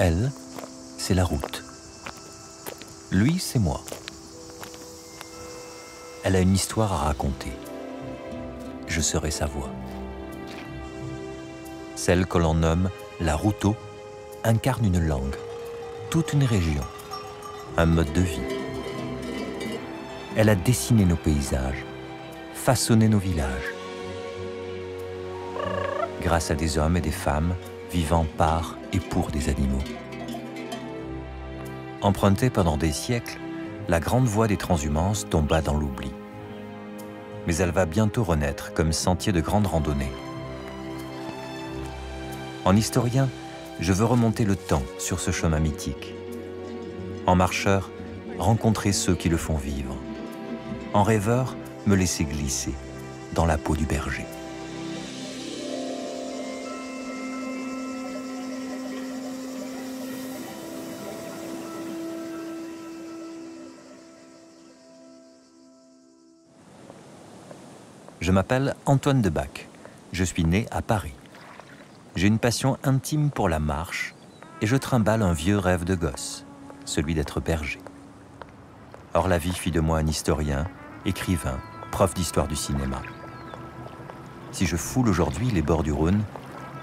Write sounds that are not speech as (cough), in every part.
Elle, c'est la route. Lui, c'est moi. Elle a une histoire à raconter. Je serai sa voix. Celle que l'on nomme la routeau incarne une langue, toute une région, un mode de vie. Elle a dessiné nos paysages, façonné nos villages. Grâce à des hommes et des femmes vivant par et pour des animaux. Empruntée pendant des siècles, la grande voie des transhumances tomba dans l'oubli. Mais elle va bientôt renaître comme sentier de grande randonnée. En historien, je veux remonter le temps sur ce chemin mythique. En marcheur, rencontrer ceux qui le font vivre. En rêveur, me laisser glisser dans la peau du berger. Je m'appelle Antoine Debac. Je suis né à Paris. J'ai une passion intime pour la marche et je trimballe un vieux rêve de gosse, celui d'être berger. Or la vie fit de moi un historien, écrivain, prof d'histoire du cinéma. Si je foule aujourd'hui les bords du Rhône,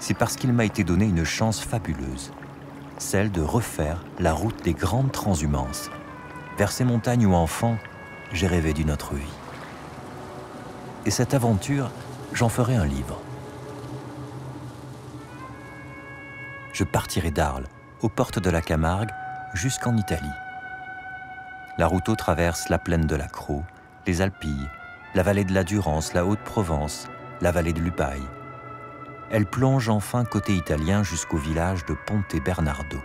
c'est parce qu'il m'a été donné une chance fabuleuse, celle de refaire la route des grandes transhumances, vers ces montagnes où enfant, j'ai rêvé d'une autre vie. Et cette aventure, j'en ferai un livre. Je partirai d'Arles, aux portes de la Camargue, jusqu'en Italie. La route traverse la plaine de la Crau, les Alpilles, la vallée de la Durance, la Haute-Provence, la vallée de l'Upaille. Elle plonge enfin côté italien jusqu'au village de Ponte Bernardo.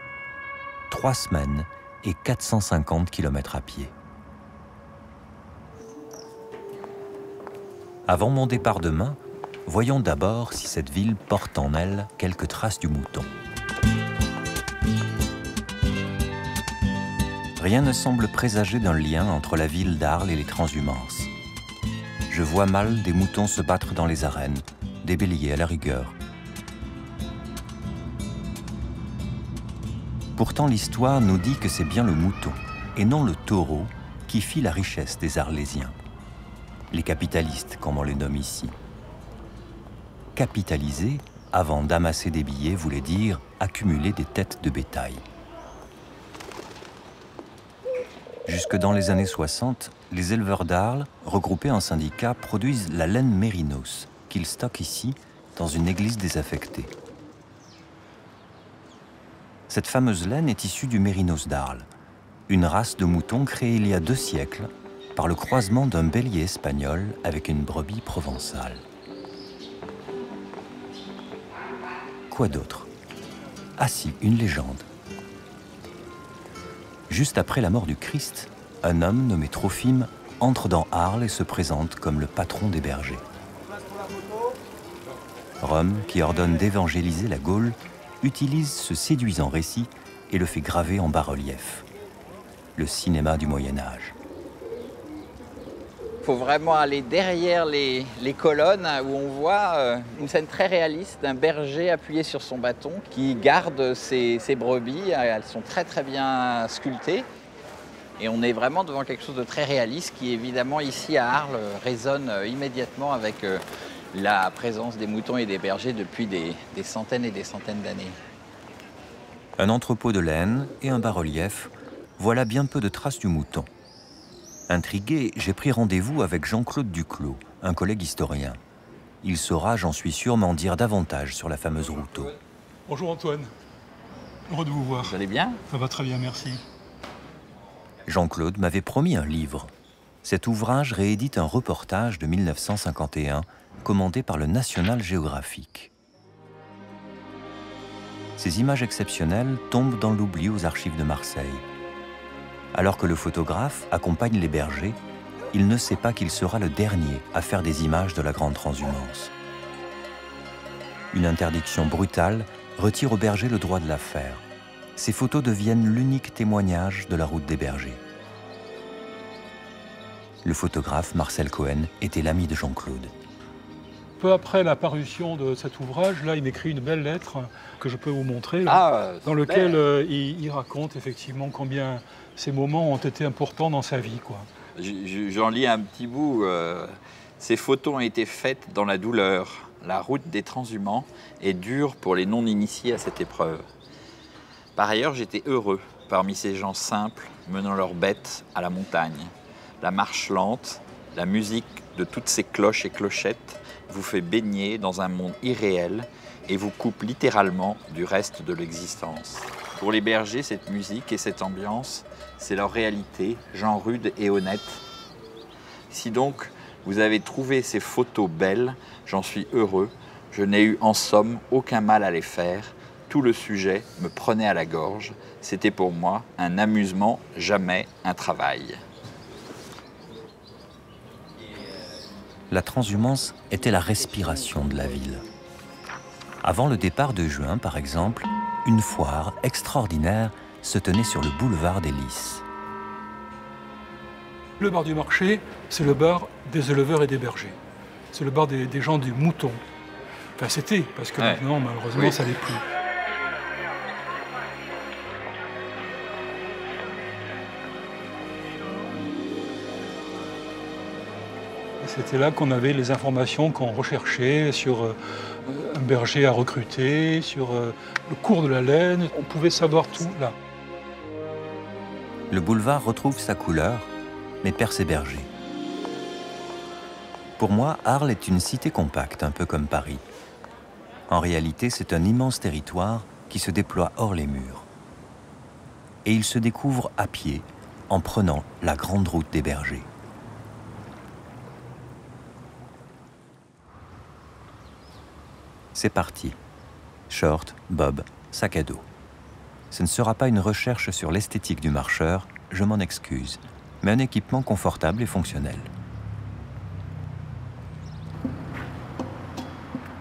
Trois semaines et 450 km à pied. Avant mon départ demain, voyons d'abord si cette ville porte en elle quelques traces du mouton. Rien ne semble présager d'un lien entre la ville d'Arles et les transhumances. Je vois mal des moutons se battre dans les arènes, des béliers à la rigueur. Pourtant l'histoire nous dit que c'est bien le mouton, et non le taureau, qui fit la richesse des Arlésiens les capitalistes, comme on les nomme ici. Capitaliser, avant d'amasser des billets, voulait dire accumuler des têtes de bétail. Jusque dans les années 60, les éleveurs d'Arles, regroupés en syndicats, produisent la laine mérinos, qu'ils stockent ici, dans une église désaffectée. Cette fameuse laine est issue du mérinos d'Arles, une race de moutons créée il y a deux siècles par le croisement d'un bélier espagnol avec une brebis provençale. Quoi d'autre? Ah si, une légende. Juste après la mort du Christ, un homme nommé Trophime entre dans Arles et se présente comme le patron des bergers. Rome, qui ordonne d'évangéliser la Gaule, utilise ce séduisant récit et le fait graver en bas-relief. Le cinéma du Moyen Âge. Il faut vraiment aller derrière les, colonnes où on voit euh, une scène très réaliste d'un berger appuyé sur son bâton qui garde ses, brebis. Elles sont très très bien sculptées. Et on est vraiment devant quelque chose de très réaliste qui évidemment ici à Arles résonne euh, immédiatement avec euh, la présence des moutons et des bergers depuis des centaines et des centaines d'années. Un entrepôt de laine et un bas-relief, voilà bien peu de traces du mouton. Intrigué, j'ai pris rendez-vous avec Jean-Claude Duclos, un collègue historien. Il saura, j'en suis sûr, m'en dire davantage sur la fameuse route. Bonjour Antoine. Heureux de vous voir. Vous allez bien? Ça va très bien, merci. Jean-Claude m'avait promis un livre. Cet ouvrage réédite un reportage de 1951 commandé par le National Geographic. Ces images exceptionnelles tombent dans l'oubli aux archives de Marseille. Alors que le photographe accompagne les bergers, il ne sait pas qu'il sera le dernier à faire des images de la grande transhumance. Une interdiction brutale retire aux bergers le droit de la faire. Ces photos deviennent l'unique témoignage de la route des bergers. Le photographe Marcel Cohen était l'ami de Jean-Claude. Peu après la parution de cet ouvrage, là, il m'écrit une belle lettre que je peux vous montrer, là, Ah, dans lequel euh, il, il raconte effectivement combien ces moments ont été importants dans sa vie. Quoi. J'en lis un petit bout. euh, Ces photos ont été faites dans la douleur. La route des transhumants est dure pour les non-initiés à cette épreuve. Par ailleurs, j'étais heureux parmi ces gens simples menant leurs bêtes à la montagne. La marche lente, la musique de toutes ces cloches et clochettes vous fait baigner dans un monde irréel et vous coupe littéralement du reste de l'existence. Pour les bergers, cette musique et cette ambiance, c'est leur réalité, gens rudes et honnêtes. Si donc vous avez trouvé ces photos belles, j'en suis heureux. Je n'ai eu en somme aucun mal à les faire. Tout le sujet me prenait à la gorge. C'était pour moi un amusement, jamais un travail. La transhumance était la respiration de la ville. Avant le départ de juin, par exemple, une foire extraordinaire se tenait sur le boulevard des Lys. Le bar du marché, c'est le bar des éleveurs et des bergers. C'est le bar des, des gens du mouton. Enfin, c'était, parce que Ouais. maintenant, malheureusement, Oui. ça l'est plus. C'était là qu'on avait les informations qu'on recherchait sur euh, un berger à recruter, sur euh, le cours de la laine. On pouvait savoir tout là. Le boulevard retrouve sa couleur, mais perd ses bergers. Pour moi, Arles est une cité compacte, un peu comme Paris. En réalité, c'est un immense territoire qui se déploie hors les murs. Et il se découvre à pied en prenant la grande route des bergers. C'est parti. Short, bob, sac à dos. Ce ne sera pas une recherche sur l'esthétique du marcheur, je m'en excuse, mais un équipement confortable et fonctionnel.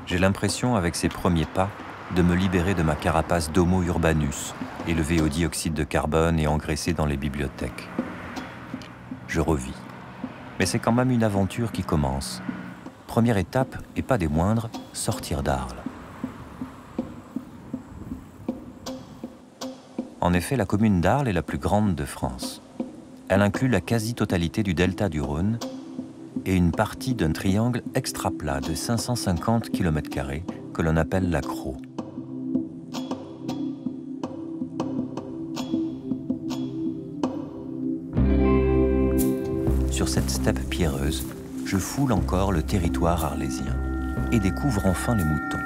J'ai l'impression, avec ces premiers pas, de me libérer de ma carapace d'Homo urbanus, élevée au dioxyde de carbone et engraissée dans les bibliothèques. Je revis. Mais c'est quand même une aventure qui commence. Première étape, et pas des moindres, sortir d'Arles. En effet, la commune d'Arles est la plus grande de France. Elle inclut la quasi-totalité du delta du Rhône et une partie d'un triangle extra plat de 550 km que l'on appelle la Crau. Sur cette steppe pierreuse, je foule encore le territoire arlésien et découvre enfin les moutons.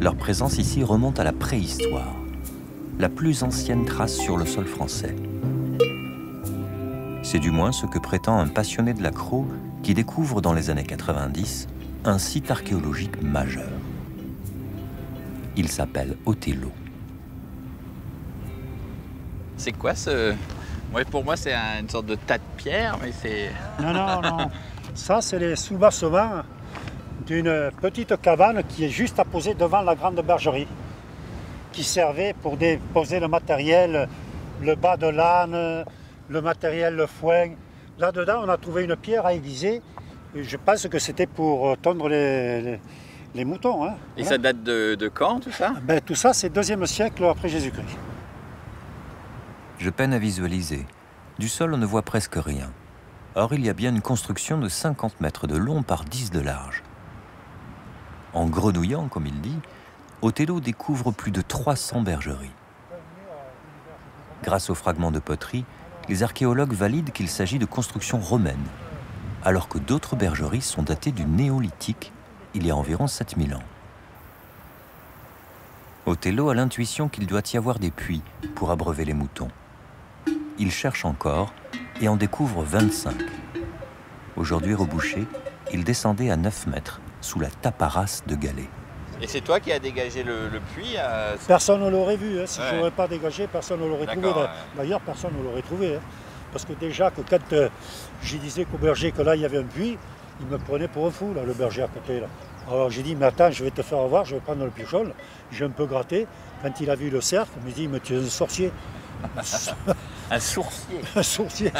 Leur présence ici remonte à la préhistoire, la plus ancienne trace sur le sol français. C'est du moins ce que prétend un passionné de la Crau qui découvre dans les années 90 un site archéologique majeur. Il s'appelle Othello. C'est quoi ce. Ouais, pour moi, c'est un- une sorte de tas de pierres, mais c'est. (laughs) Non, non, non. Ça, c'est les soubassements d'une petite cabane qui est juste à poser devant la grande bergerie, qui servait pour déposer le matériel, le bas de l'âne, le matériel, le foin. Là-dedans, on a trouvé une pierre à aiguiser. Je pense que c'était pour euh, tondre les, les- les moutons. hein. Et Voilà. ça date de, de quand, tout ça? Ben, tout ça, c'est deuxième siècle après Jésus-Christ. Je peine à visualiser. Du sol, on ne voit presque rien. Or, il y a bien une construction de 50 mètres de long par 10 de large. En grenouillant, comme il dit, Othello découvre plus de 300 bergeries. Grâce aux fragments de poterie, les archéologues valident qu'il s'agit de constructions romaines, alors que d'autres bergeries sont datées du néolithique, il y a environ 7000 ans. Othello a l'intuition qu'il doit y avoir des puits pour abreuver les moutons. Il cherche encore et en découvre 25. Aujourd'hui rebouché, il descendait à 9 mètres sous la taparasse de galets. Et c'est toi qui as dégagé le, le puits euh, Personne ne l'aurait vu. hein. Si Ouais. je n'aurais pas dégagé, personne ne l'aurait trouvé. D'ailleurs, personne ne l'aurait trouvé. hein. Parce que déjà, que quand euh, j'ai disais qu'au berger que là, il y avait un puits, il me prenait pour un fou, là, le berger à côté. Là. Alors j'ai dit, mais attends, je vais te faire voir, je vais prendre le pigeon. J'ai un peu gratté. Quand il a vu le cercle, il me dit, mais tu es un sorcier. Un sourcier. un sorcier.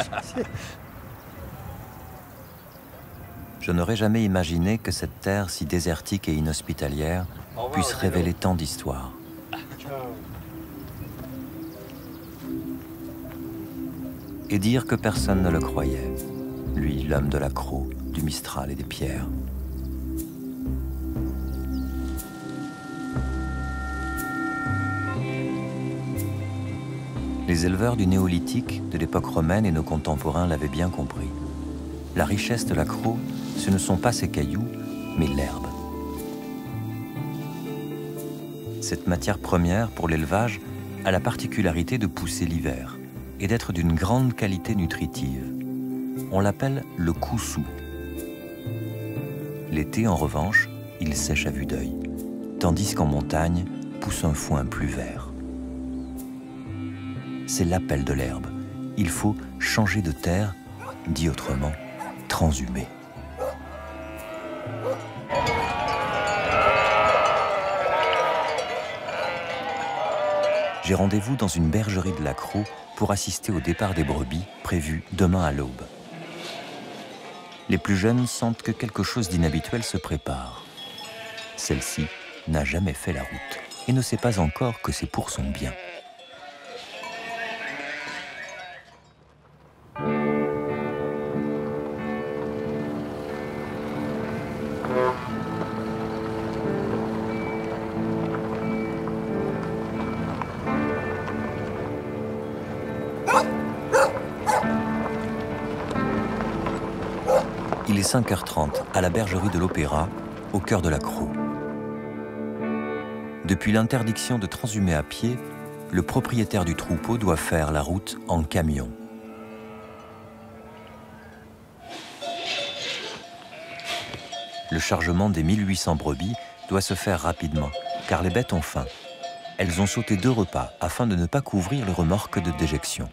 Je n'aurais jamais imaginé que cette terre si désertique et inhospitalière puisse révéler tant d'histoires. Et dire que personne ne le croyait, lui, l'homme de la croix, du Mistral et des pierres. Les éleveurs du néolithique, de l'époque romaine et nos contemporains l'avaient bien compris. La richesse de la croix, ce ne sont pas ses cailloux, mais l'herbe. Cette matière première pour l'élevage a la particularité de pousser l'hiver et d'être d'une grande qualité nutritive. On l'appelle le coussou. L'été, en revanche, il sèche à vue d'œil, tandis qu'en montagne pousse un foin plus vert c'est l'appel de l'herbe. Il faut changer de terre, dit autrement, transhumer. J'ai rendez-vous dans une bergerie de l'accro pour assister au départ des brebis prévu demain à l'aube. Les plus jeunes sentent que quelque chose d'inhabituel se prépare. Celle-ci n'a jamais fait la route et ne sait pas encore que c'est pour son bien. 5h30 à la bergerie de l'Opéra, au cœur de la Croix. Depuis l'interdiction de transhumer à pied, le propriétaire du troupeau doit faire la route en camion. Le chargement des 1800 brebis doit se faire rapidement, car les bêtes ont faim. Elles ont sauté deux repas afin de ne pas couvrir les remorques de déjection.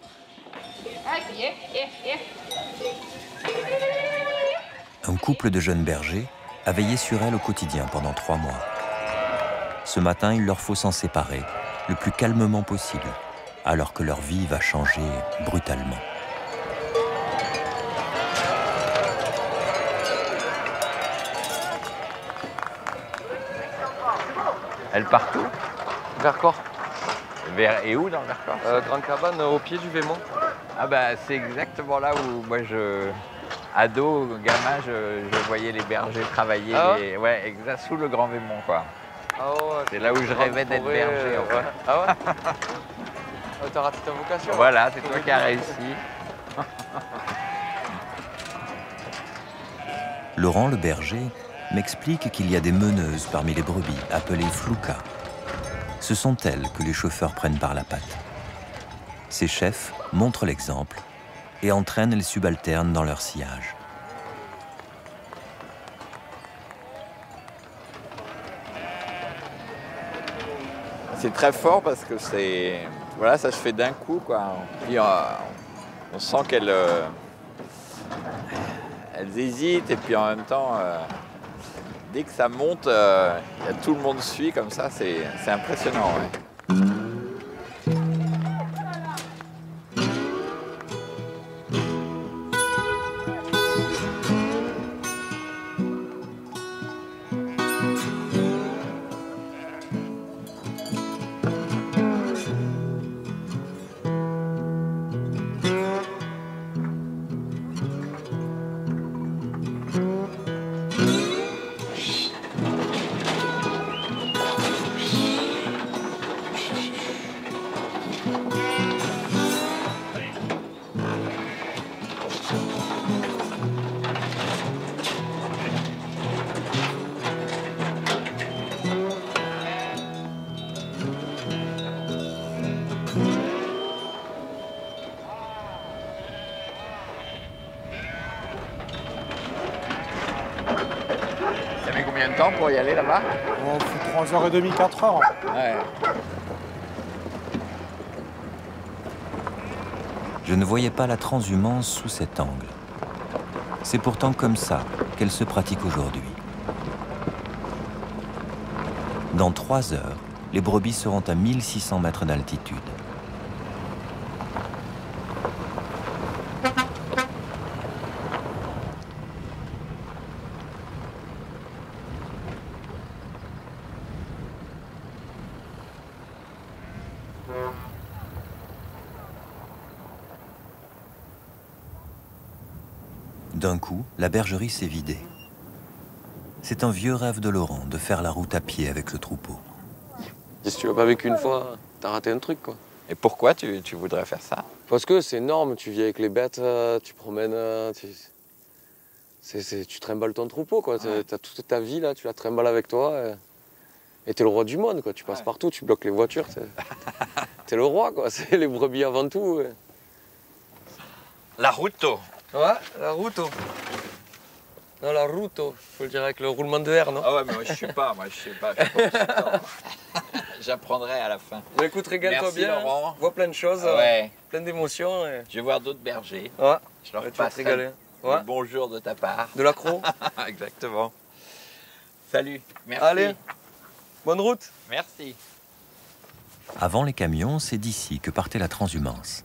Un couple de jeunes bergers a veillé sur elles au quotidien pendant trois mois. Ce matin, il leur faut s'en séparer le plus calmement possible, alors que leur vie va changer brutalement. Elle part où Vercors. Vers, et où dans le Vercors Euh, Grand Cabane au pied du Vémont. Ah bah c'est exactement là où moi je, ado, gamin, je, je voyais les bergers travailler, Ah les- ouais, exact, sous le Grand Vémont quoi. Ah ouais. C'est là où je rêvais d'être berger, en fait. ouais. Ah (laughs) ouais T'as raté ta vocation. Voilà, c'est toi qui as réussi. (laughs) Laurent le berger m'explique qu'il y a des meneuses parmi les brebis, appelées flouka. Ce sont elles que les chauffeurs prennent par la patte. Ces chefs montrent l'exemple et entraînent les subalternes dans leur sillage. C'est très fort parce que c'est. Voilà, ça se fait d'un coup quoi. Puis, euh, on sent qu'elles. euh, hésitent et puis en même temps, euh, dès que ça monte, euh, tout le monde suit comme ça, c'est impressionnant. 3h30, 4h. Ouais. Je ne voyais pas la transhumance sous cet angle. C'est pourtant comme ça qu'elle se pratique aujourd'hui. Dans trois heures, les brebis seront à 1600 mètres d'altitude. D'un coup, la bergerie s'est vidée. C'est un vieux rêve de Laurent de faire la route à pied avec le troupeau. Si tu l'as pas vécu une fois, t'as raté un truc quoi. Et pourquoi tu, tu voudrais faire ça? Parce que c'est énorme, tu vis avec les bêtes, euh, tu promènes, euh, tu... c'est- c'est- tu trimbales ton troupeau quoi. T'as t'as toute ta vie là, tu la trimbales avec toi. Et t'es le roi du monde quoi. Tu passes partout, tu bloques les voitures. T'es t'es le roi quoi. (laughs) C'est les brebis avant tout. ouais. La route. Ouais, la route. Non, la route, faut le dire avec le roulement de R, non Ah ouais, mais moi je sais pas, moi je sais pas. (laughs) J'apprendrai à la fin. Mais écoute, régale-toi bien. Laurent. hein. Vois plein de choses, Ah euh, ouais, plein d'émotions. Et... je vais voir d'autres bergers. Ouais, Je leur te passerai régaler. Ouais. le bonjour de ta part. De l'accro. (laughs) Exactement. Salut. Merci. Allez. Bonne route. Merci. Avant les camions, c'est d'ici que partait la transhumance.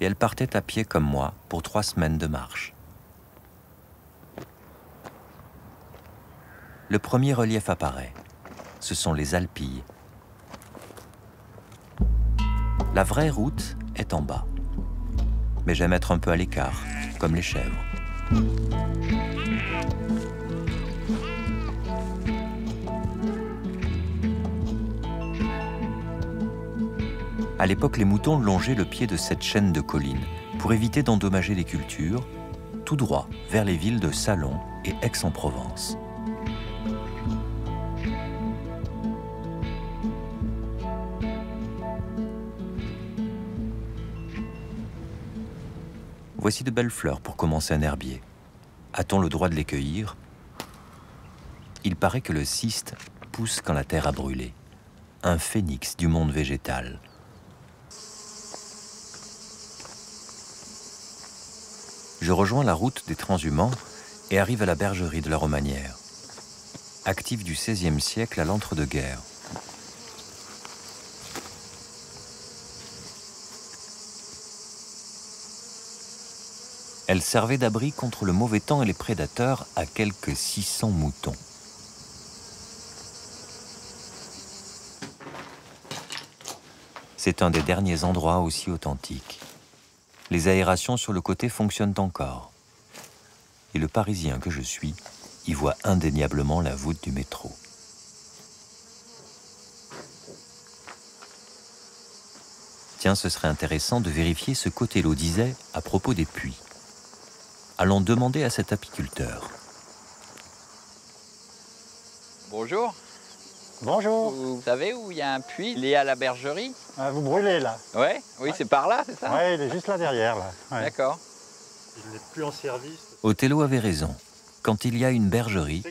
Et elle partait à pied comme moi pour trois semaines de marche. Le premier relief apparaît. Ce sont les Alpilles. La vraie route est en bas. Mais j'aime être un peu à l'écart, comme les chèvres. À l'époque, les moutons longeaient le pied de cette chaîne de collines pour éviter d'endommager les cultures, tout droit vers les villes de Salon et Aix-en-Provence. Voici de belles fleurs pour commencer un herbier. A-t-on le droit de les cueillir? Il paraît que le cyste pousse quand la terre a brûlé. Un phénix du monde végétal. Je rejoins la route des transhumants et arrive à la bergerie de la Romanière. Active du XVIe siècle à l'entre-deux-guerres. Elle servait d'abri contre le mauvais temps et les prédateurs à quelques 600 moutons. C'est un des derniers endroits aussi authentiques. Les aérations sur le côté fonctionnent encore. Et le Parisien que je suis y voit indéniablement la voûte du métro. Tiens, ce serait intéressant de vérifier ce qu'Othello disait à propos des puits. Allons demander à cet apiculteur. Bonjour. Bonjour. Vous savez où il y a un puits lié à la bergerie? Ah, vous brûlez là Ouais. Oui, c'est par là, c'est ça? Oui, il est juste là derrière là. Ouais. D'accord. Il n'est plus en service. Othello avait raison. Quand il y a une bergerie,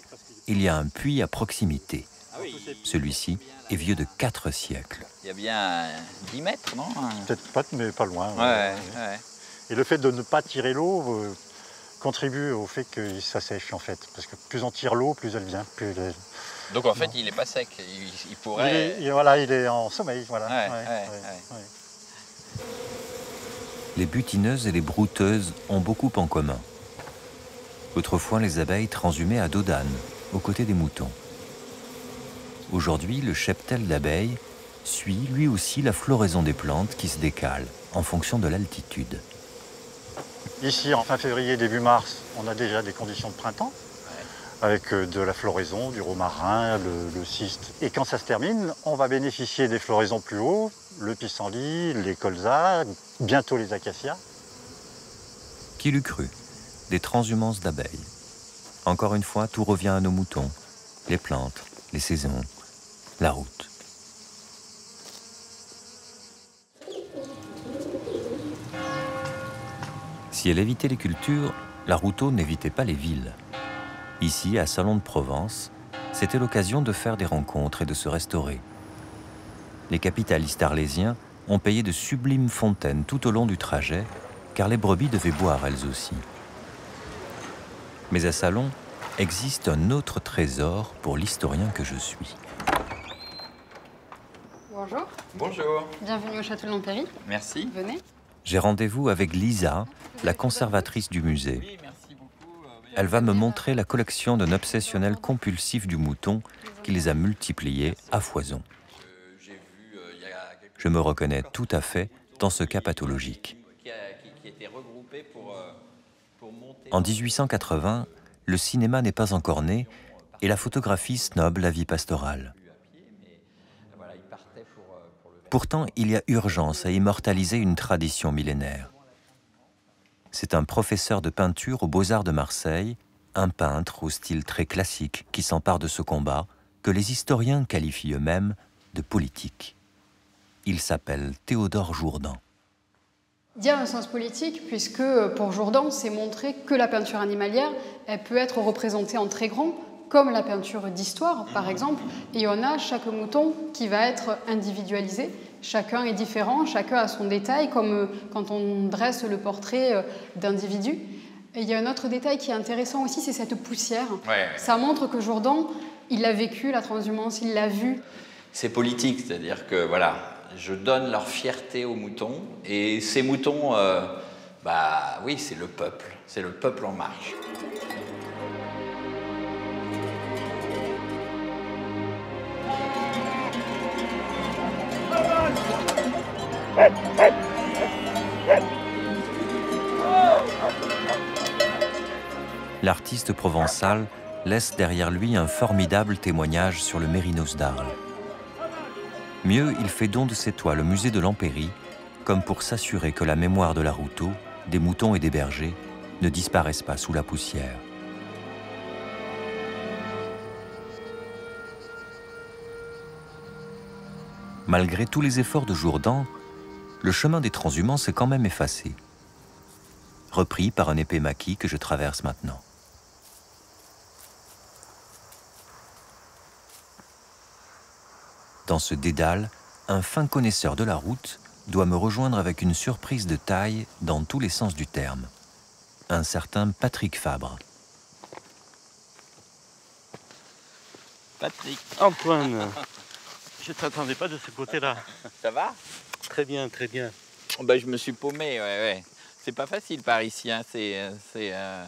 il y a un puits à proximité. Ah oui. Celui-ci est vieux de 4 siècles. Il y a bien 10 mètres, non? Peut-être pas, mais pas loin. Ouais, ouais. Et le fait de ne pas tirer l'eau euh, contribue au fait que ça sèche en fait. Parce que plus on tire l'eau, plus elle vient. Plus elle- Donc en fait, il est pas sec. Il, il il, pourrait. est, il- voilà, il est en sommeil. Voilà. Ouais, ouais, ouais. Les butineuses et les brouteuses ont beaucoup en commun. Autrefois, les abeilles transhumaient à dos d'âne, aux côtés des moutons. Aujourd'hui, le cheptel d'abeilles suit lui aussi la floraison des plantes qui se décale en fonction de l'altitude. Ici, en fin février, début mars, on a déjà des conditions de printemps. Avec euh, de la floraison, du romarin, le, cyste. Et quand ça se termine, on va bénéficier des floraisons plus haut, le pissenlit, les colzas, bientôt les acacias. Qui l'eût cru? Des transhumances d'abeilles. Encore une fois, tout revient à nos moutons, les plantes, les saisons, la route. Si elle évitait les cultures, la routeau n'évitait pas les villes. Ici, à Salon de Provence, c'était l'occasion de faire des rencontres et de se restaurer. Les capitalistes arlésiens ont payé de sublimes fontaines tout au long du trajet, car les brebis devaient boire elles aussi. Mais à Salon existe un autre trésor pour l'historien que je suis. Bonjour, Bonjour. bienvenue au château de Lampéry. Merci. Venez. J'ai rendez-vous avec Lisa, la conservatrice du musée. Oui, merci beaucoup. Euh, Elle va me montrer la collection d'un obsessionnel compulsif du mouton qui les a multipliés à foison. Je me reconnais tout à fait dans ce cas pathologique. En 1880, le cinéma n'est pas encore né et la photographie snob la vie pastorale. Pourtant, il y a urgence à immortaliser une tradition millénaire. C'est un professeur de peinture aux Beaux-Arts de Marseille, un peintre au style très classique qui s'empare de ce combat que les historiens qualifient eux-mêmes de politique. Il s'appelle Théodore Jourdan. Il y a un sens politique puisque pour Jourdan, c'est montrer que la peinture animalière, elle peut être représentée en très grand, comme la peinture d'histoire par exemple, et on a chaque mouton qui va être individualisé. Chacun est différent, chacun a son détail, comme quand on dresse le portrait euh, d'individu. Et il y a un autre détail qui est intéressant aussi, c'est cette poussière. Ça montre que Jourdan, il a vécu la transhumance, il l'a vu. C'est politique, c'est-à-dire que voilà, je donne leur fierté aux moutons, et ces moutons, euh, bah oui, c'est le peuple, c'est le peuple en marche. L'artiste provençal laisse derrière lui un formidable témoignage sur le mérinos d'Arles. Mieux, il fait don de ses toiles au musée de l'Empéry, comme pour s'assurer que la mémoire de la Routeau, des moutons et des bergers ne disparaissent pas sous la poussière. Malgré tous les efforts de Jourdan, le chemin des transhumants s'est quand même effacé, repris par un épais maquis que je traverse maintenant. Dans ce dédale, un fin connaisseur de la route doit me rejoindre avec une surprise de taille dans tous les sens du terme. Un certain Patrick Fabre. Patrick. Antoine, (laughs) je ne t'attendais pas de ce côté-là. Ça va? Très bien, très bien. ben, Je me suis paumé, ouais, ouais. C'est pas facile par ici, hein. c'est euh,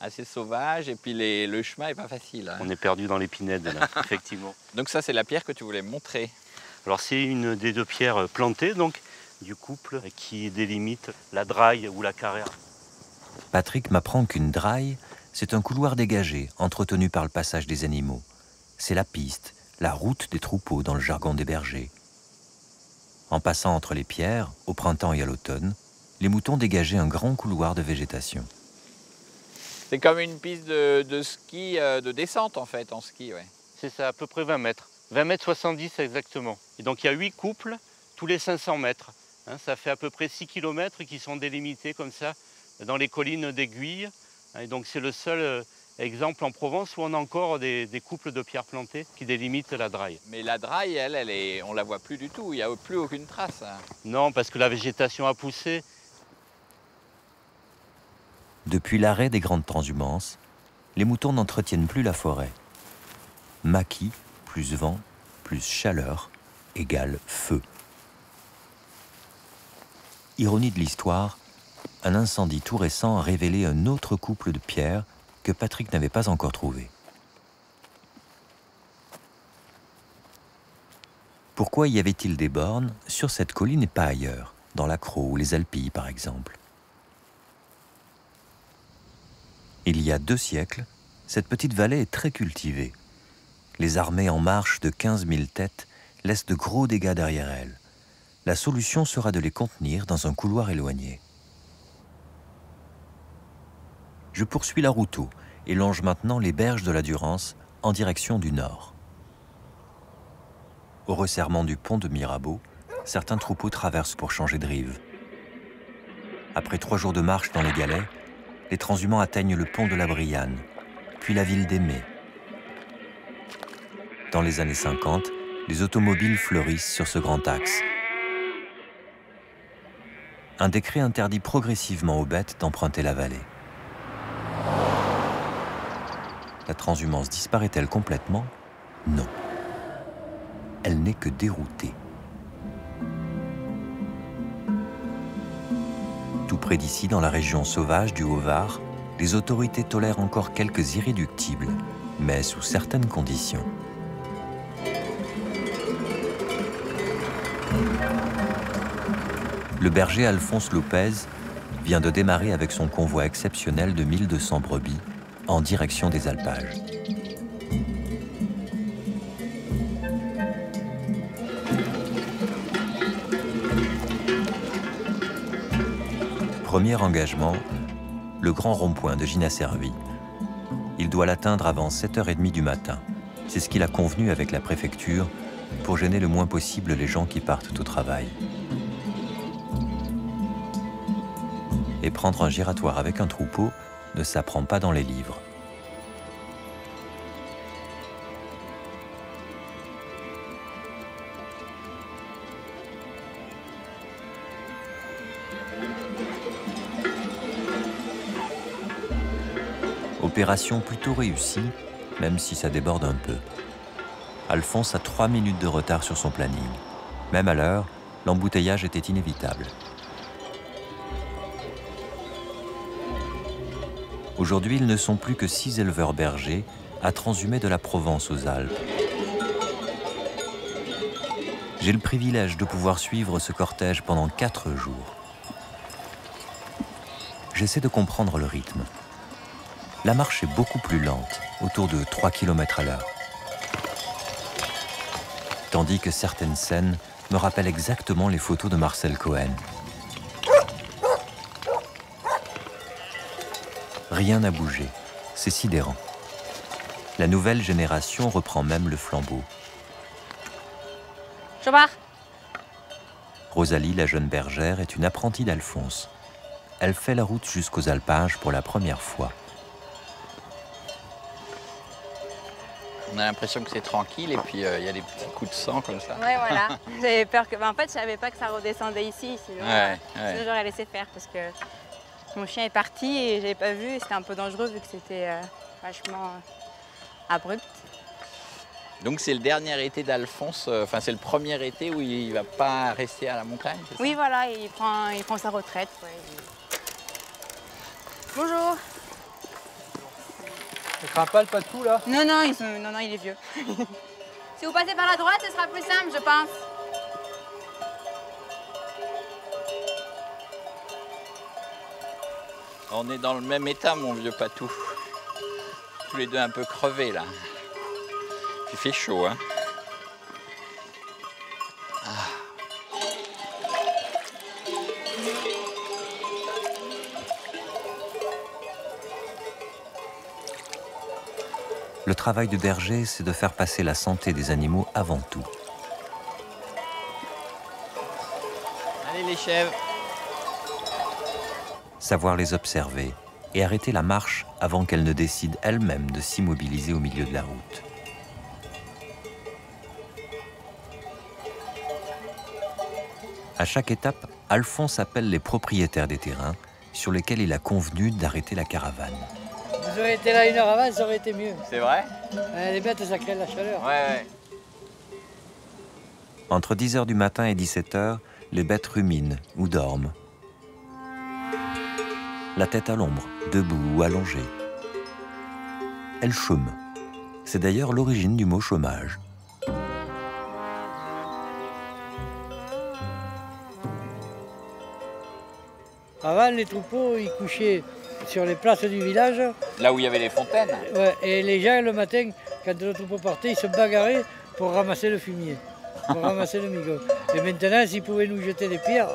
assez sauvage et puis le chemin est pas facile. Hein. On est perdu dans l'épinette là, (laughs) effectivement. Donc ça c'est la pierre que tu voulais montrer. Alors c'est une des deux pierres plantées donc du couple qui délimite la draille ou la carrière. Patrick m'apprend qu'une draille, c'est un couloir dégagé, entretenu par le passage des animaux. C'est la piste, la route des troupeaux dans le jargon des bergers. En passant entre les pierres, au printemps et à l'automne, les moutons dégageaient un grand couloir de végétation. C'est comme une piste de, ski, euh, de descente en fait, en ski, ouais. C'est ça, à peu près 20 mètres. 20 mètres 70 exactement. Et donc il y a 8 couples tous les 500 mètres. Hein. ça fait à peu près 6 km qui sont délimités comme ça dans les collines d'Aiguille. Et donc c'est le seul euh, exemple en Provence où on a encore des, couples de pierres plantées qui délimitent la draille. Mais la draille, elle, elle est, on la voit plus du tout, il n'y a plus aucune trace. Hein. Non, parce que la végétation a poussé. Depuis l'arrêt des grandes transhumances, les moutons n'entretiennent plus la forêt. Maquis plus vent plus chaleur égale feu. Ironie de l'histoire, un incendie tout récent a révélé un autre couple de pierres que Patrick n'avait pas encore trouvé. Pourquoi y avait-il des bornes sur cette colline et pas ailleurs, dans la ou les Alpilles par exemple? Il y a deux siècles, cette petite vallée est très cultivée. Les armées en marche de 15 000 têtes laissent de gros dégâts derrière elles. La solution sera de les contenir dans un couloir éloigné. Je poursuis la route et longe maintenant les berges de la Durance en direction du nord. Au resserrement du pont de Mirabeau, certains troupeaux traversent pour changer de rive. Après trois jours de marche dans les galets, les transhumants atteignent le pont de la Brianne, puis la ville d'Aimé. Dans les années 50, les automobiles fleurissent sur ce grand axe. Un décret interdit progressivement aux bêtes d'emprunter la vallée. La transhumance disparaît-elle complètement? Non. Elle n'est que déroutée. Tout près d'ici, dans la région sauvage du Haut-Var, les autorités tolèrent encore quelques irréductibles, mais sous certaines conditions. Le berger Alphonse Lopez vient de démarrer avec son convoi exceptionnel de 1200 brebis en direction des alpages. Premier engagement, le grand rond-point de Gina Servi. Il doit l'atteindre avant 7h30 du matin. C'est ce qu'il a convenu avec la préfecture pour gêner le moins possible les gens qui partent au travail. Et prendre un giratoire avec un troupeau ne s'apprend pas dans les livres. Opération plutôt réussie, même si ça déborde un peu. Alphonse a trois minutes de retard sur son planning. Même à l'heure, l'embouteillage était inévitable. Aujourd'hui, ils ne sont plus que six éleveurs bergers à transhumer de la Provence aux Alpes. J'ai le privilège de pouvoir suivre ce cortège pendant quatre jours. J'essaie de comprendre le rythme. La marche est beaucoup plus lente, autour de 3 km à l'heure. Tandis que certaines scènes me rappellent exactement les photos de Marcel Cohen. Rien n'a bougé, c'est sidérant. La nouvelle génération reprend même le flambeau. Chopard Rosalie, la jeune bergère, est une apprentie d'Alphonse. Elle fait la route jusqu'aux alpages pour la première fois. On a l'impression que c'est tranquille et puis euh, il y a des petits coups de sang comme ça. Ouais, voilà. (laughs) J'avais peur que. bah, en fait, je savais pas que ça redescendait ici, sinon, Ouais, euh, ouais. sinon j'aurais laissé faire parce que mon chien est parti et j'avais pas vu. et C'était un peu dangereux vu que c'était euh, vachement euh, abrupt. Donc c'est le dernier été d'Alphonse, euh, enfin c'est le premier été où il va pas rester à la montagne, c'est ça? Oui, voilà, il prend, il prend sa retraite. ouais, il- Bonjour. Ça craint pas le patou là? Non, non, ils sont- non, non, il est vieux. (laughs) si vous passez par la droite, ce sera plus simple, je pense. On est dans le même état, mon vieux patou. Tous les deux un peu crevés là. Il fait chaud, hein Le travail de berger, c'est de faire passer la santé des animaux avant tout. Allez les chèvres Savoir les observer et arrêter la marche avant qu'elles ne décident elles-mêmes de s'immobiliser au milieu de la route. À chaque étape, Alphonse appelle les propriétaires des terrains sur lesquels il a convenu d'arrêter la caravane. Vous auriez été là une heure avant, ça aurait été mieux. C'est vrai? Les bêtes, ça crée de la chaleur. Ouais, ouais. Entre 10h du matin et 17h, les bêtes ruminent ou dorment. La tête à l'ombre, debout ou allongée. Elles chôment. C'est d'ailleurs l'origine du mot chômage. Avant, les troupeaux, ils couchaient sur les places du village. Là où il y avait les fontaines Ouais, et les gens, le matin, quand le troupeau partait, ils se bagarraient pour ramasser le fumier, pour ramasser le migot. Et maintenant, s'ils pouvaient nous jeter des pierres,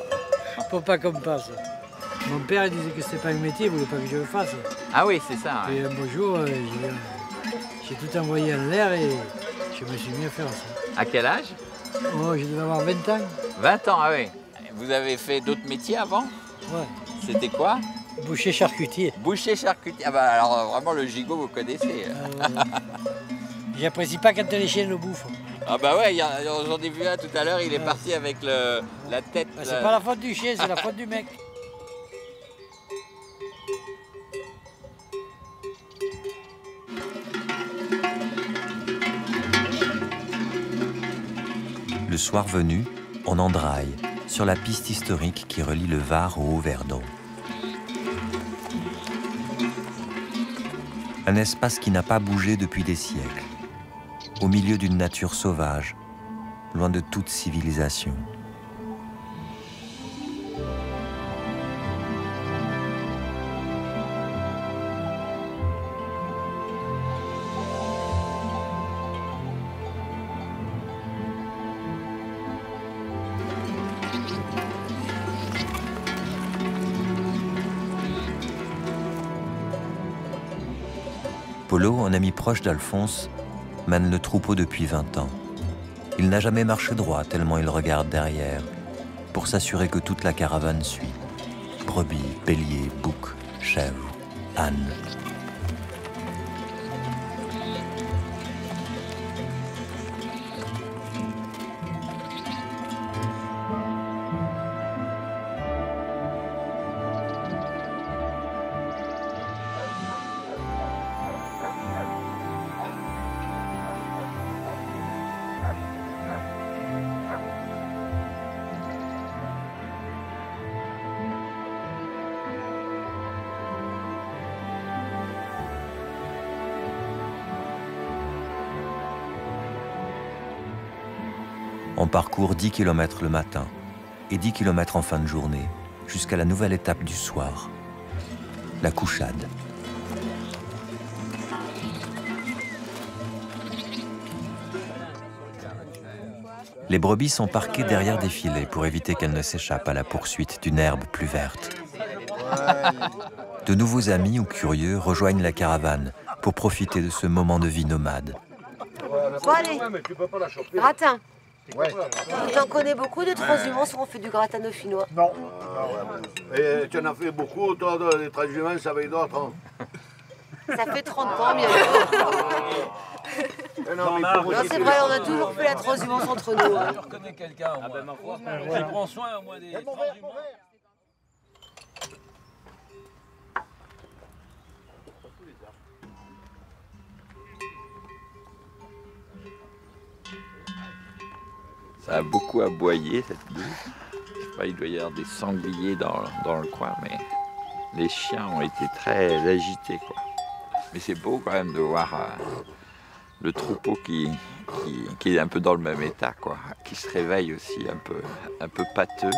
pour pas qu'on passe. Mon père il disait que c'était pas un métier, il voulait pas que je le fasse. Ah oui, c'est ça. ouais. Et un beau jour, euh, j'ai- j'ai tout envoyé en l'air et je me suis mis à faire ça. À quel âge? Oh, je devais avoir 20 ans. 20 ans, ah oui. Vous avez fait d'autres métiers avant? Ouais. C'était quoi? Boucher charcutier. Boucher charcutier. Ah bah alors euh, vraiment le gigot vous connaissez. Euh, J'apprécie pas quand les chiens le bouffent. Ah bah ouais, j'en ai vu un tout à l'heure, il est parti avec le, la tête. Bah, c'est pas la faute du chien, c'est la faute du mec. Soir venu, on endraille sur la piste historique qui relie le Var au Haut-Verdon. Un espace qui n'a pas bougé depuis des siècles, au milieu d'une nature sauvage, loin de toute civilisation. Proche d'Alphonse, mène le troupeau depuis 20 ans. Il n'a jamais marché droit tellement il regarde derrière pour s'assurer que toute la caravane suit. Brebis, béliers, boucs, chèvres, ânes. Parcourt 10 km le matin et 10 km en fin de journée, jusqu'à la nouvelle étape du soir, la couchade. Les brebis sont parquées derrière des filets pour éviter qu'elles ne s'échappent à la poursuite d'une herbe plus verte. De nouveaux amis ou curieux rejoignent la caravane pour profiter de ce moment de vie nomade. Tu en connais beaucoup de transhumances où on fait du gratin dauphinois Non. Et tu en as fait beaucoup, toi, de- des transhumances avec d'autres. hein. Ça fait 30 ans, bien Eh non, Non, c'est vrai, on a toujours fait la transhumance entre nous. hein. Je connais quelqu'un, moi. Je prends soin, moi, des transhumants. Ça a beaucoup aboyé cette nuit. Je sais pas, il doit y avoir des sangliers dans, dans le coin, mais les chiens ont été très agités. Quoi. Mais c'est beau quand même de voir euh, le troupeau qui, qui, qui est un peu dans le même état, quoi, qui se réveille aussi un peu, un peu pâteux.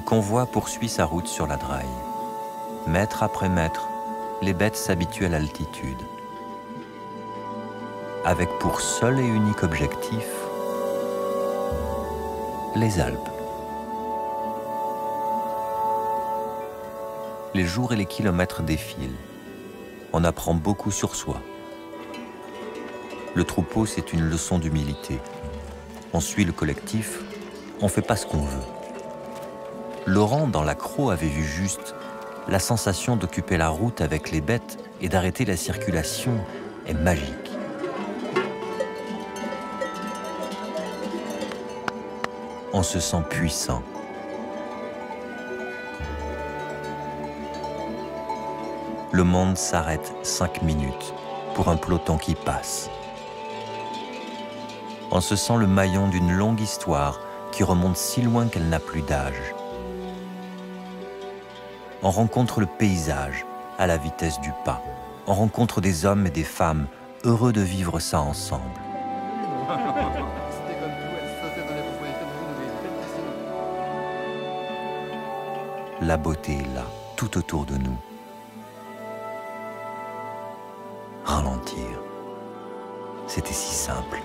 Le convoi poursuit sa route sur la Draille. Mètre après mètre, les bêtes s'habituent à l'altitude. Avec pour seul et unique objectif les Alpes. Les jours et les kilomètres défilent. On apprend beaucoup sur soi. Le troupeau, c'est une leçon d'humilité. On suit le collectif, on fait pas ce qu'on veut. Laurent, dans l'accro, avait vu juste la sensation d'occuper la route avec les bêtes et d'arrêter la circulation est magique. On se sent puissant. Le monde s'arrête cinq minutes pour un peloton qui passe. On se sent le maillon d'une longue histoire qui remonte si loin qu'elle n'a plus d'âge. On rencontre le paysage à la vitesse du pas. On rencontre des hommes et des femmes heureux de vivre ça ensemble. La beauté est là, tout autour de nous. Ralentir. C'était si simple.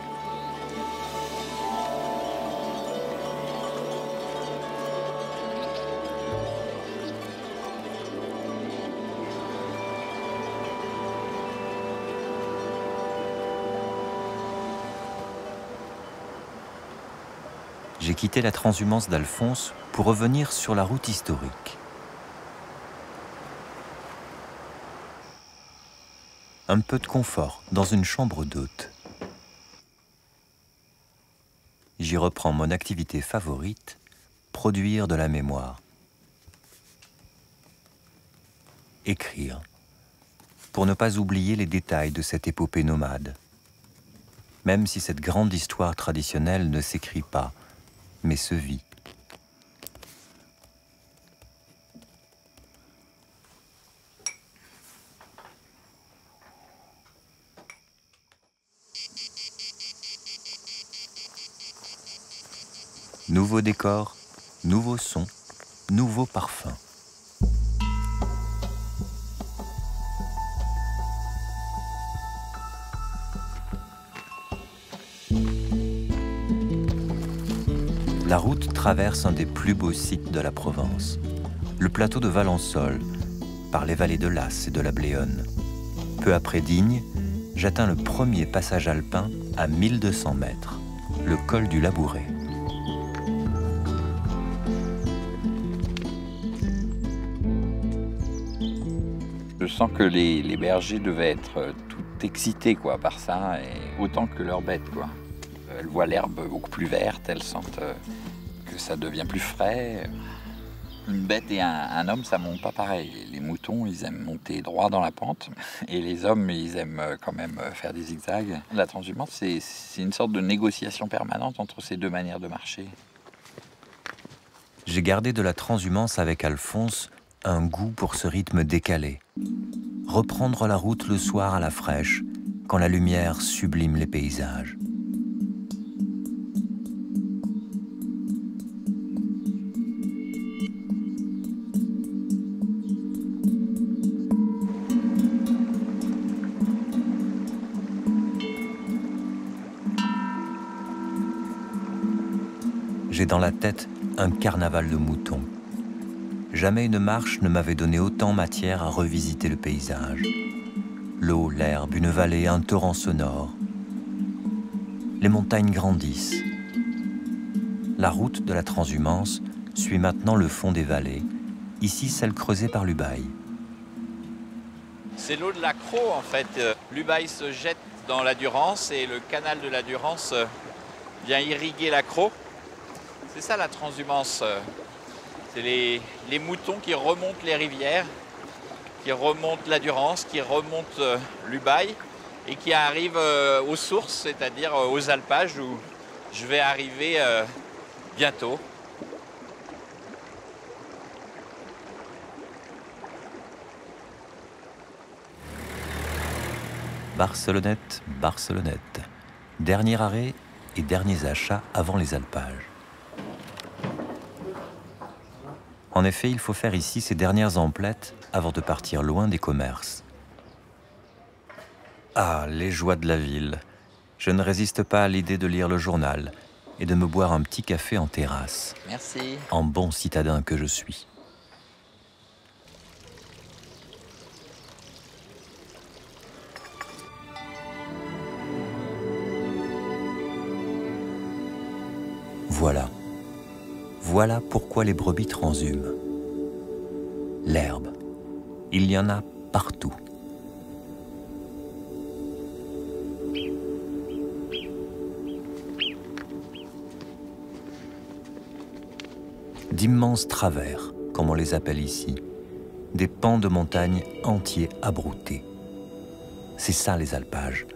Quitté la transhumance d'Alphonse pour revenir sur la route historique. Un peu de confort dans une chambre d'hôte. J'y reprends mon activité favorite, produire de la mémoire. Écrire, pour ne pas oublier les détails de cette épopée nomade. Même si cette grande histoire traditionnelle ne s'écrit pas, mais se vit. Nouveau décor, nouveau son, nouveau parfum. La route traverse un des plus beaux sites de la Provence, le plateau de Valensole, par les vallées de Las et de la Bléone. Peu après Digne, j'atteins le premier passage alpin à 1200 mètres, le col du Labouret. Je sens que les, les bergers devaient être tout excités quoi, par ça, autant que leurs bêtes. Quoi. Elles voient l'herbe beaucoup plus verte, elles sentent euh, que ça devient plus frais. Une bête et un, homme, ça monte pas pareil. Les moutons, ils aiment monter droit dans la pente, (laughs) et les hommes, ils aiment euh, quand même euh, faire des zigzags. La transhumance, c'est une sorte de négociation permanente entre ces deux manières de marcher. J'ai gardé de la transhumance avec Alphonse un goût pour ce rythme décalé. Reprendre la route le soir à la fraîche, quand la lumière sublime les paysages. Dans la tête un carnaval de moutons. Jamais une marche ne m'avait donné autant matière à revisiter le paysage. L'eau, l'herbe, une vallée, un torrent sonore. Les montagnes grandissent. La route de la transhumance suit maintenant le fond des vallées, ici celle creusée par l'Ubaye. C'est l'eau de la Crau en fait. L'Ubaye se jette dans la Durance et le canal de la Durance euh, vient irriguer la. C'est ça la transhumance. euh. C'est les, moutons qui remontent les rivières, qui remontent la Durance, qui remontent euh, l'Ubaye et qui arrivent euh, aux sources, c'est-à-dire euh, aux alpages où je vais arriver bientôt. Barcelonnette, Barcelonnette. Dernier arrêt et derniers achats avant les alpages. En effet, il faut faire ici ces dernières emplettes avant de partir loin des commerces. Ah, les joies de la ville. Je ne résiste pas à l'idée de lire le journal et de me boire un petit café en terrasse, Merci. en bon citadin que je suis. Voilà pourquoi les brebis transhument. L'herbe. Il y en a partout. D'immenses travers, comme on les appelle ici. Des pans de montagne entiers abroutés. C'est ça les alpages,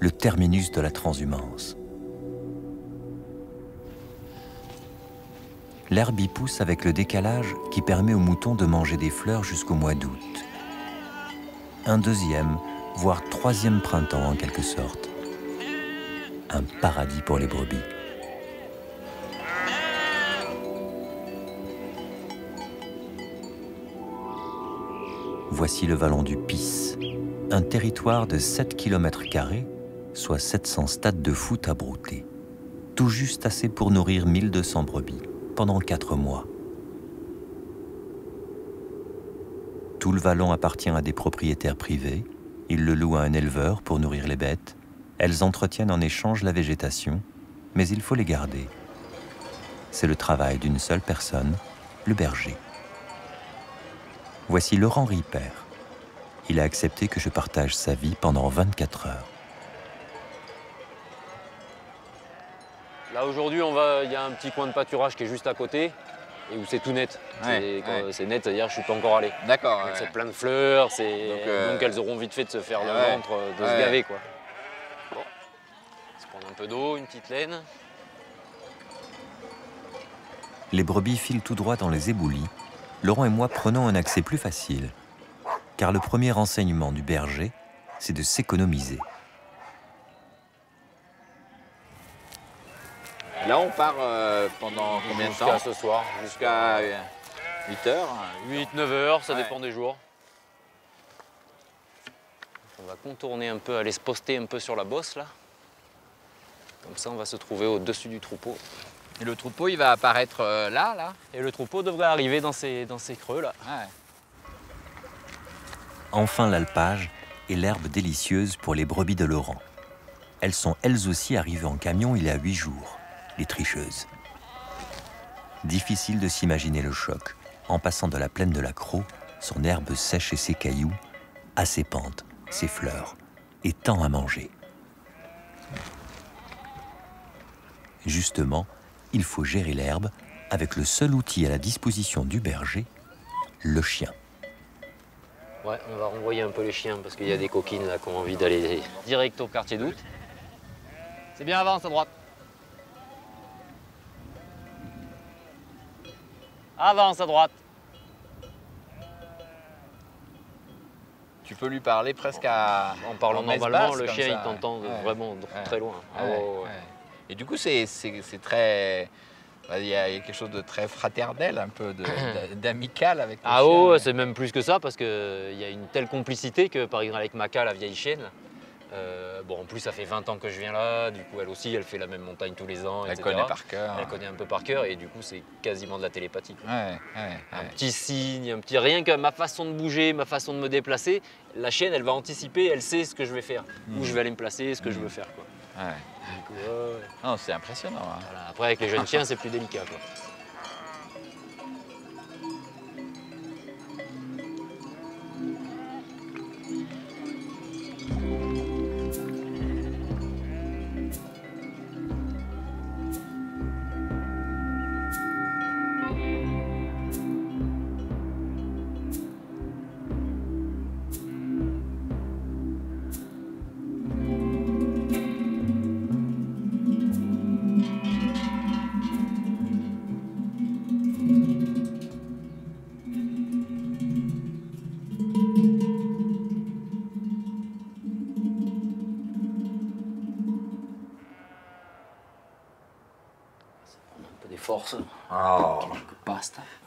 le terminus de la transhumance. L'herbe y pousse avec le décalage qui permet aux moutons de manger des fleurs jusqu'au mois d'août. Un deuxième, voire troisième printemps en quelque sorte. Un paradis pour les brebis. Voici le vallon du Pis, un territoire de 7 km, soit 700 stades de foot à brouter. Tout juste assez pour nourrir 1200 brebis pendant 4 mois. Tout le vallon appartient à des propriétaires privés. Ils le louent à un éleveur pour nourrir les bêtes. Elles entretiennent en échange la végétation, mais il faut les garder. C'est le travail d'une seule personne, le berger. Voici Laurent Ripper. Il a accepté que je partage sa vie pendant 24 heures. Là aujourd'hui, on va, il y a un petit coin de pâturage qui est juste à côté et où c'est tout net. Ouais, c'est, ouais. net, c'est-à-dire je suis pas encore allé. D'accord. Ouais. C'est plein de fleurs, c'est... Donc, Donc, euh, elles auront vite fait de se faire le ventre, de ouais. se gaver quoi. Bon, on va se prendre un peu d'eau, une petite laine. Les brebis filent tout droit dans les éboulis. Laurent et moi prenons un accès plus facile. Car le premier enseignement du berger, c'est de s'économiser. Là, on part euh, pendant combien de temps ce soir. Jusqu'à 8 heures. 8-9 heures, ça Ouais. dépend des jours. On va contourner un peu, aller se poster un peu sur la bosse là. Comme ça, on va se trouver au-dessus du troupeau. Et le troupeau, il va apparaître euh, là, là Et le troupeau devrait arriver dans ces, dans ces creux là. Ouais. Enfin l'alpage et l'herbe délicieuse pour les brebis de Laurent. Elles sont elles aussi arrivées en camion il y a huit jours, les tricheuses. Difficile de s'imaginer le choc en passant de la plaine de la Croix, son herbe sèche et ses cailloux, à ses pentes, ses fleurs, et tant à manger. Justement, il faut gérer l'herbe avec le seul outil à la disposition du berger, le chien. Ouais, on va renvoyer un peu les chiens parce qu'il y a des coquines qui ont envie d'aller direct au quartier d'août. C'est bien, avance à droite. Avance à droite. Tu peux lui parler presque à. En parlant en normalement, basse, le chien ça. il t'entend Ouais. vraiment Ouais. très loin. Ouais, ouais, ouais, ouais. ouais. Et du coup, c'est très. bah, Il y, a il y a quelque chose de très fraternel, un peu (coughs) d'amical avec le Ah chien. ouais, c'est même plus que ça parce qu'il y a une telle complicité que par exemple avec Maca, la vieille chienne, euh, bon en plus ça fait 20 ans que je viens là, du coup elle aussi elle fait la même montagne tous les ans, Elle etc. connaît par cœur. Elle connaît un peu par cœur et du coup c'est quasiment de la télépathie. quoi. Ouais, ouais, Un ouais. petit signe, un petit rien que ma façon de bouger, ma façon de me déplacer, la chienne elle va anticiper, elle sait ce que je vais faire, où Mm. je vais aller me placer, ce que je veux faire. Quoi. Ouais. Du coup. Non, c'est impressionnant. hein. Voilà. Après avec les jeunes chiens c'est plus délicat. Quoi.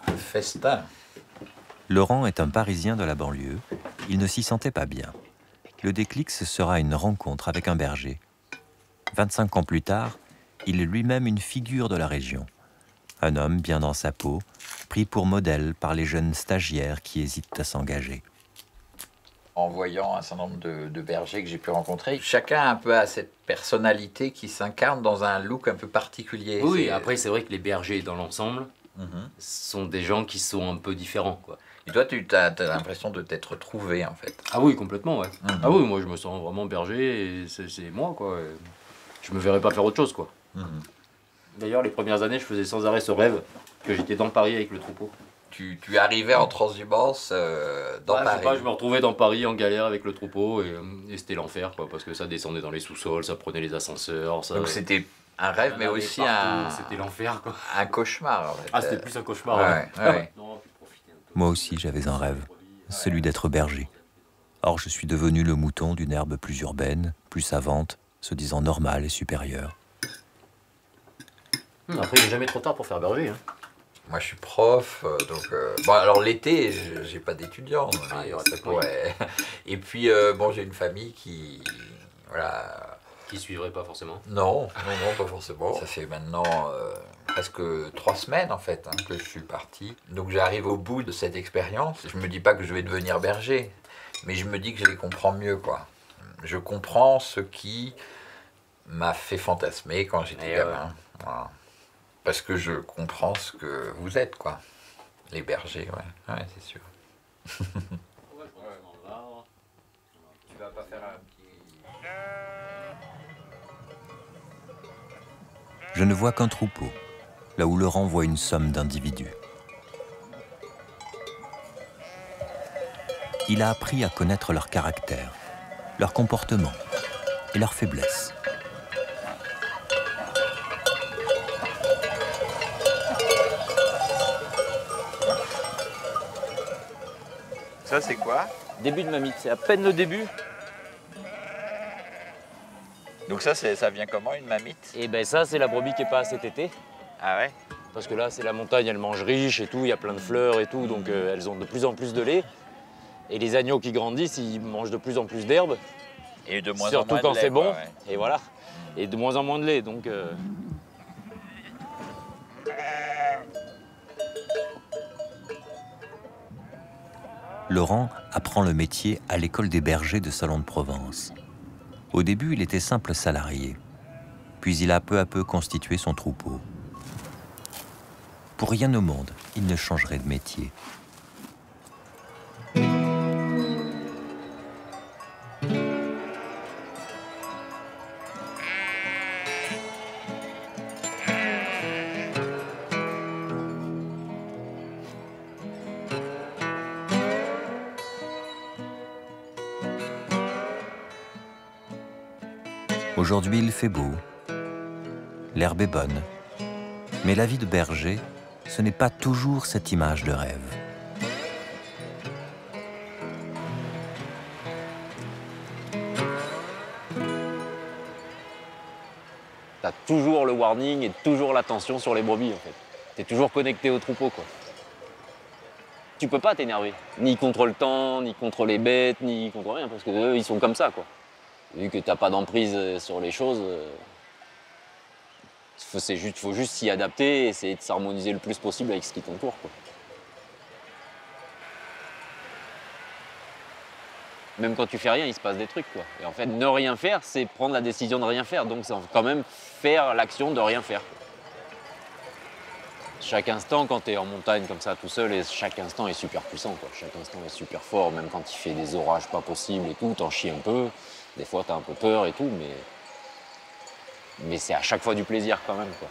Un festin. Laurent est un Parisien de la banlieue. Il ne s'y sentait pas bien. Le déclic, ce sera une rencontre avec un berger. 25 ans plus tard, il est lui-même une figure de la région. Un homme bien dans sa peau, pris pour modèle par les jeunes stagiaires qui hésitent à s'engager. En voyant un certain nombre de, de bergers que j'ai pu rencontrer, chacun un peu a cette personnalité qui s'incarne dans un look un peu particulier. Oui, après c'est vrai que les bergers dans l'ensemble Sont des gens qui sont un peu différents. Quoi. Et toi, tu as, l'impression de t'être trouvé en fait. Ah oui, complètement, ouais. Mhm. Ah oui, moi je me sens vraiment berger et c'est moi, quoi. Je me verrais pas faire autre chose, quoi. Mhm. D'ailleurs, les premières années, je faisais sans arrêt ce rêve que j'étais dans Paris avec le troupeau. Tu, tu arrivais en transhumance euh, dans Ouais, je sais Paris. pas, je me retrouvais dans Paris en galère avec le troupeau et, euh, et c'était l'enfer, quoi, parce que ça descendait dans les sous-sols, ça prenait les ascenseurs. Ça... Donc c'était un rêve, mais aussi partout, un, C'était l'enfer, quoi. un cauchemar. En fait. Ah, c'était plus un cauchemar. Ouais, peu. Moi aussi, j'avais un rêve, celui d'être berger. Or, je suis devenu le mouton d'une herbe plus urbaine, plus savante, se disant normale et supérieure. Hum, Après, il n'est jamais trop tard pour faire berger. Hein. Moi, je suis prof, euh, donc euh, bon. Alors l'été, je- j'ai pas d'étudiants. Ah, ouais. (laughs) Et puis euh, bon, j'ai une famille qui, voilà. Qui suivrait pas forcément. Non, non, non, pas forcément. Ça fait maintenant euh, presque trois semaines en fait hein, que je suis parti. Donc j'arrive au bout de cette expérience. Je me dis pas que je vais devenir berger, mais je me dis que je les comprends mieux, quoi. Je comprends ce qui m'a fait fantasmer quand j'étais Eh gamin. Voilà. Parce que je comprends ce que vous êtes, quoi. Les bergers, ouais, ouais c'est sûr. (laughs) Tu vas pas faire un Je ne vois qu'un troupeau, là où Laurent voit une somme d'individus. Il a appris à connaître leur caractère, leur comportement et leurs faiblesses. Ça, c'est quoi? Début de mamite, c'est à peine le début? Donc ça, ça vient comment, une mammite Et eh ben ça, c'est la brebis qui est pas cet été. Ah ouais? Parce que là, c'est la montagne, elle mange riche et tout, il y a plein de fleurs et tout, donc euh, elles ont de plus en plus de lait. Et les agneaux qui grandissent, ils mangent de plus en plus d'herbe. Et de moins Surtout en moins quand c'est bon. Et voilà. Et de moins en moins de lait, donc... Euh. Laurent apprend le métier à l'école des bergers de Salon de Provence. Au début, il était simple salarié. Puis il a peu à peu constitué son troupeau. Pour rien au monde, il ne changerait de métier. Mais la vie de berger, ce n'est pas toujours cette image de rêve. T'as toujours le warning et toujours l'attention sur les brebis en fait. T'es toujours connecté au troupeau quoi. Tu peux pas t'énerver, ni contre le temps, ni contre les bêtes, ni contre rien, parce que eux, ils sont comme ça quoi. Vu que t'as pas d'emprise euh, sur les choses, euh, faut, juste, faut juste s'y adapter et essayer de s'harmoniser le plus possible avec ce qui t'entoure. Même quand tu fais rien, il se passe des trucs quoi. Et en fait, ne rien faire, c'est prendre la décision de rien faire. Donc c'est quand même faire l'action de rien faire. Chaque instant, quand tu es en montagne comme ça tout seul, et chaque instant est super puissant. Quoi. Chaque instant est super fort, même quand il fait des orages pas possibles et tout, t'en chies un peu. Des fois, t'as un peu peur et tout, mais, mais c'est à chaque fois du plaisir quand même. Quoi.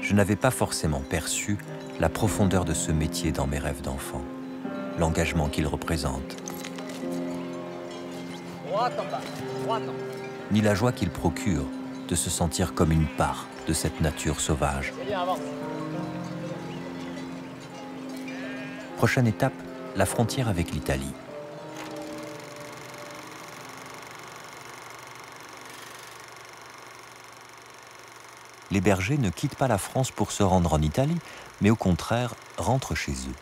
Je n'avais pas forcément perçu la profondeur de ce métier dans mes rêves d'enfant, l'engagement qu'il représente, ni la joie qu'il procure de se sentir comme une part de cette nature sauvage. Prochaine étape, la frontière avec l'Italie. Les bergers ne quittent pas la France pour se rendre en Italie, mais au contraire rentrent chez eux.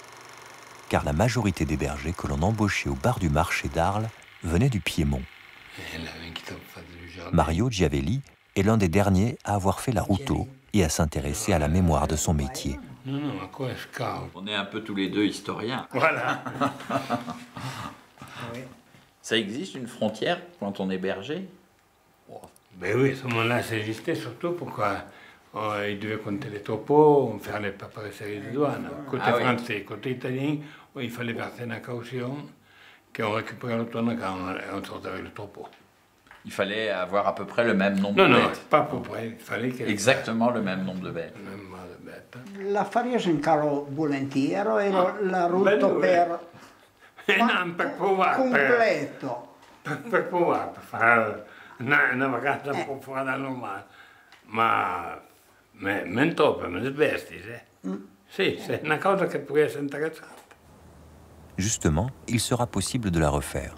Car la majorité des bergers que l'on embauchait au bar du marché d'Arles venaient du Piémont. Mario Giavelli est l'un des derniers à avoir fait la routeau et à s'intéresser à la mémoire de son métier. On est un peu tous les deux historiens. Voilà. (laughs) Ça existe une frontière quand on est berger? Ben oui, à ce moment-là, ça existait surtout pourquoi euh, ils devaient compter les troupeaux, faire les paperasseries de douane. Côté Ah oui. français, côté italien, il fallait verser une caution qu'on récupérait le tonneau quand on, on sortait avec le troupeau. Il fallait avoir à peu près le même nombre Non, de non, bêtes. pas à peu près. Il fallait. Exactement le même nombre de bêtes. La faria in calo volentieri e lo- la bello, rutto per Eh, no, per provare. completo. Per, per provare, per fare una, una vacanza un po' fuori dal normale. Ma me, me troppo, me svesti, eh. Sì, c'est una cosa che può essere interessante. Justement, il sera possible de la refaire.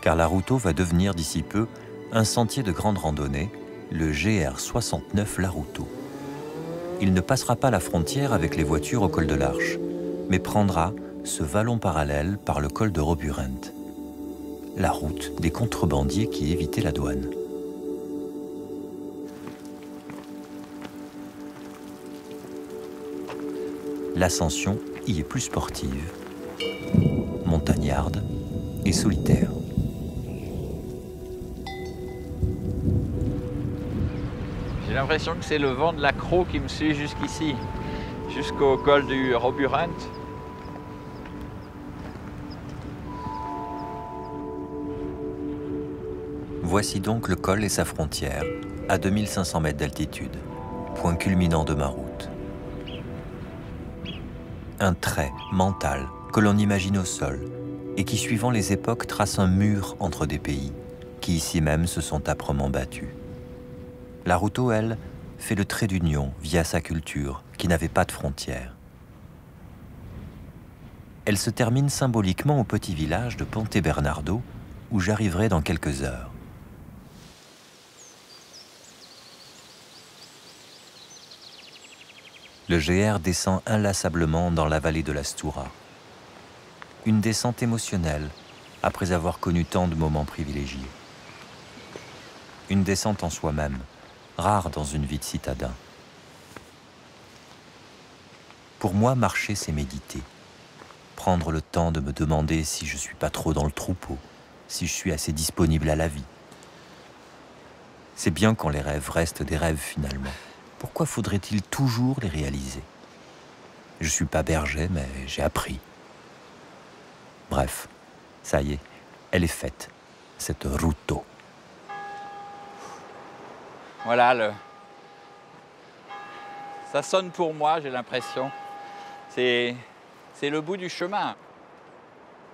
Car la Routeau va devenir d'ici peu un sentier de grande randonnée, le GR 69 La Routeau. Il ne passera pas la frontière avec les voitures au col de l'Arche, mais prendra ce vallon parallèle par le col de Roburent, la route des contrebandiers qui évitaient la douane. L'ascension y est plus sportive, montagnarde et solitaire. L'impression que c'est le vent de l'accro qui me suit jusqu'ici, jusqu'au col du Roburent. Voici donc le col et sa frontière, à 2500 mètres d'altitude, point culminant de ma route. Un trait mental que l'on imagine au sol et qui, suivant les époques, trace un mur entre des pays qui ici même se sont âprement battus. La Routeau, elle, fait le trait d'union via sa culture qui n'avait pas de frontières. Elle se termine symboliquement au petit village de Ponte Bernardo où j'arriverai dans quelques heures. Le GR descend inlassablement dans la vallée de la Stoura. Une descente émotionnelle après avoir connu tant de moments privilégiés. Une descente en soi-même, rare dans une vie de citadin. Pour moi, marcher, c'est méditer. Prendre le temps de me demander si je suis pas trop dans le troupeau, si je suis assez disponible à la vie. C'est bien quand les rêves restent des rêves finalement. Pourquoi faudrait-il toujours les réaliser? Je suis pas berger, mais j'ai appris. Bref, ça y est, elle est faite, cette route. Voilà, le... ça sonne pour moi, j'ai l'impression. C'est... le bout du chemin.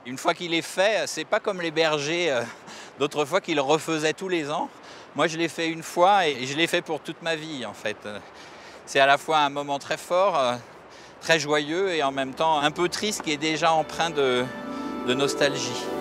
Une fois qu'il est fait, c'est pas comme les bergers euh, (laughs) d'autrefois qui le refaisaient tous les ans. Moi, je l'ai fait une fois et je l'ai fait pour toute ma vie, en fait. C'est à la fois un moment très fort, euh, très joyeux et en même temps un peu triste qui est déjà empreint de nostalgie.